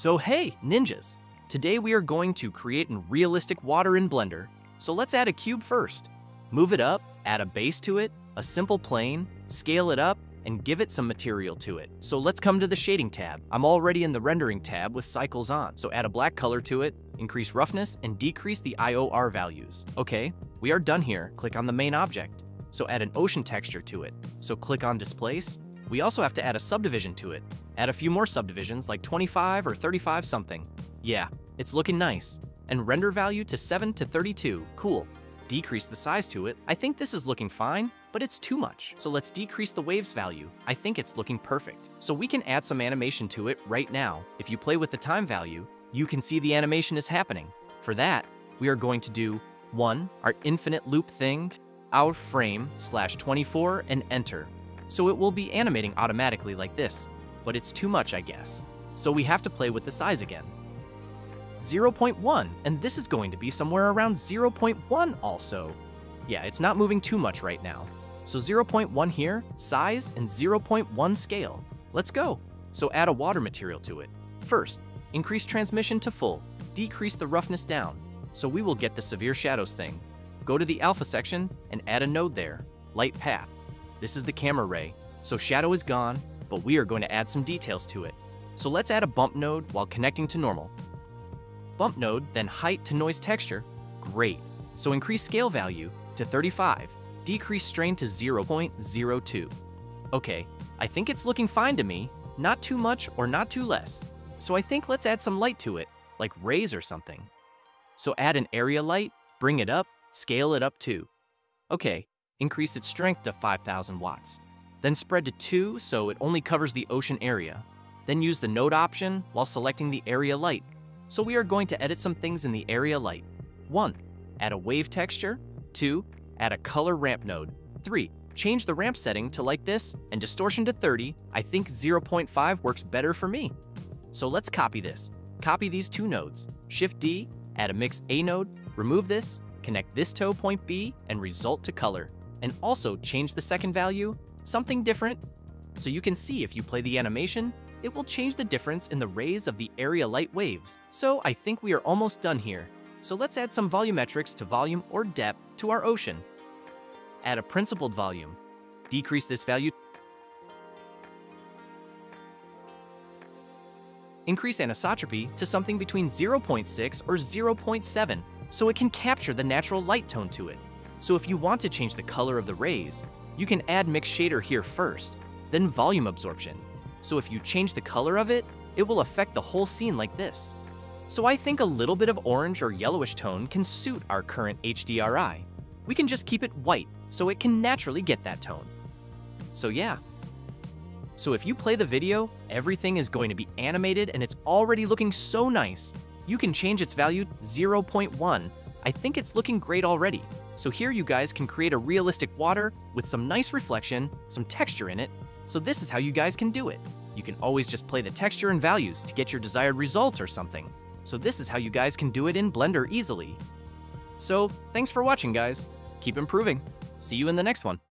So hey, ninjas! Today we are going to create a realistic water in Blender. So let's add a cube first. Move it up, add a base to it, a simple plane, scale it up, and give it some material to it. So let's come to the shading tab. I'm already in the rendering tab with cycles on, so add a black color to it, increase roughness, and decrease the IOR values. Okay, we are done here. Click on the main object. So add an ocean texture to it. So click on displace. We also have to add a subdivision to it. Add a few more subdivisions like 25 or 35 something. Yeah, it's looking nice. And render value to 7 to 32, cool. Decrease the size to it. I think this is looking fine, but it's too much. So let's decrease the waves value. I think it's looking perfect. So we can add some animation to it right now. If you play with the time value, you can see the animation is happening. For that, we are going to do 1, our infinite loop thing, our frame slash 24 and enter. So it will be animating automatically like this, but it's too much I guess. So we have to play with the size again. 0.1, and this is going to be somewhere around 0.1 also. Yeah, it's not moving too much right now. So 0.1 here, size, and 0.1 scale. Let's go. So add a water material to it. First, increase transmission to full, decrease the roughness down, so we will get the severe shadows thing. Go to the alpha section and add a node there, light path. This is the camera ray, so shadow is gone, but we are going to add some details to it. So let's add a bump node while connecting to normal. Bump node, then height to noise texture, great. So increase scale value to 35, decrease strain to 0.02. Okay, I think it's looking fine to me, not too much or not too less. So I think let's add some light to it, like rays or something. So add an area light, bring it up, scale it up too. Okay, increase its strength to 5000 watts. Then spread to 2 so it only covers the ocean area. Then use the node option while selecting the area light. So we are going to edit some things in the area light. 1. Add a wave texture. 2. Add a color ramp node. 3. Change the ramp setting to like this and distortion to 30. I think 0.5 works better for me. So let's copy this. Copy these two nodes. Shift D, add a mix A node, remove this, connect this toe point B, and result to color. And also change the second value, something different. So you can see if you play the animation, it will change the difference in the rays of the area light waves. So I think we are almost done here. So let's add some volumetrics to volume or depth to our ocean. Add a principled volume. Decrease this value. Increase anisotropy to something between 0.6 or 0.7 so it can capture the natural light tone to it. So if you want to change the color of the rays, you can add mix shader here first, then volume absorption. So if you change the color of it, it will affect the whole scene like this. So I think a little bit of orange or yellowish tone can suit our current HDRI. We can just keep it white so it can naturally get that tone. So yeah. So if you play the video, everything is going to be animated and it's already looking so nice. You can change its value 0.1. I think it's looking great already. So here you guys can create a realistic water with some nice reflection, some texture in it. So this is how you guys can do it. You can always just play the texture and values to get your desired result or something. So this is how you guys can do it in Blender easily. So thanks for watching guys. Keep improving. See you in the next one.